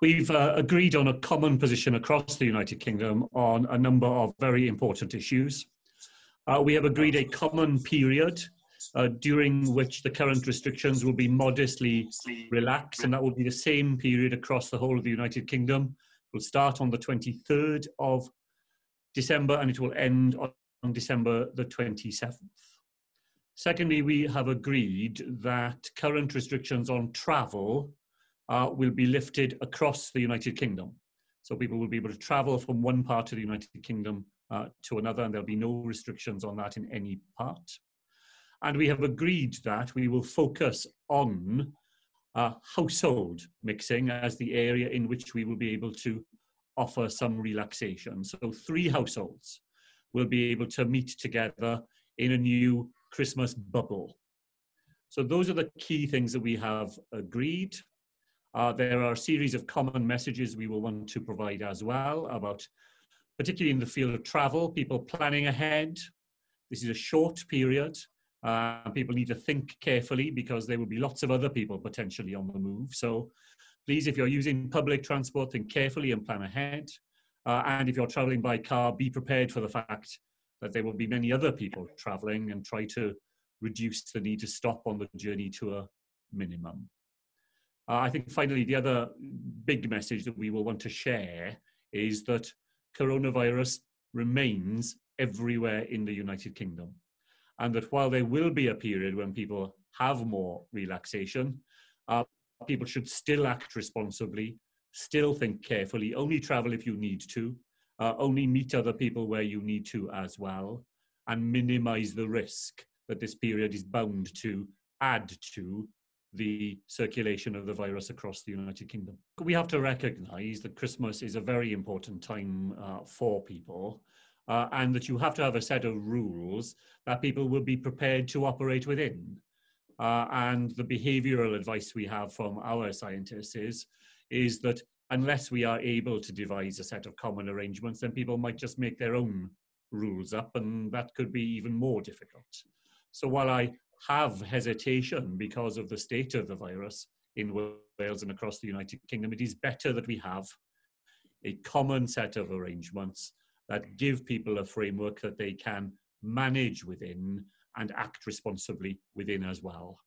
We've uh, agreed on a common position across the United Kingdom on a number of very important issues. Uh, we have agreed a common period uh, during which the current restrictions will be modestly relaxed, and that will be the same period across the whole of the United Kingdom. It will start on the 23rd of December and it will end on December the 27th. Secondly, we have agreed that current restrictions on travel uh, will be lifted across the United Kingdom. So people will be able to travel from one part of the United Kingdom uh, to another, and there'll be no restrictions on that in any part. And we have agreed that we will focus on uh, household mixing as the area in which we will be able to offer some relaxation. So three households will be able to meet together in a new Christmas bubble. So those are the key things that we have agreed. Uh, there are a series of common messages we will want to provide as well about, particularly in the field of travel, people planning ahead. This is a short period. Uh, people need to think carefully because there will be lots of other people potentially on the move. So please, if you're using public transport, think carefully and plan ahead. Uh, and if you're traveling by car, be prepared for the fact that there will be many other people traveling and try to reduce the need to stop on the journey to a minimum. Uh, I think finally, the other big message that we will want to share is that coronavirus remains everywhere in the United Kingdom. And that while there will be a period when people have more relaxation, uh, people should still act responsibly, still think carefully, only travel if you need to, uh, only meet other people where you need to as well, and minimize the risk that this period is bound to add to the circulation of the virus across the United Kingdom. We have to recognize that Christmas is a very important time uh, for people. Uh, and that you have to have a set of rules that people will be prepared to operate within. Uh, and the behavioral advice we have from our scientists is, is that unless we are able to devise a set of common arrangements, then people might just make their own rules up, and that could be even more difficult. So while I have hesitation because of the state of the virus in Wales and across the United Kingdom, it is better that we have a common set of arrangements that give people a framework that they can manage within and act responsibly within as well.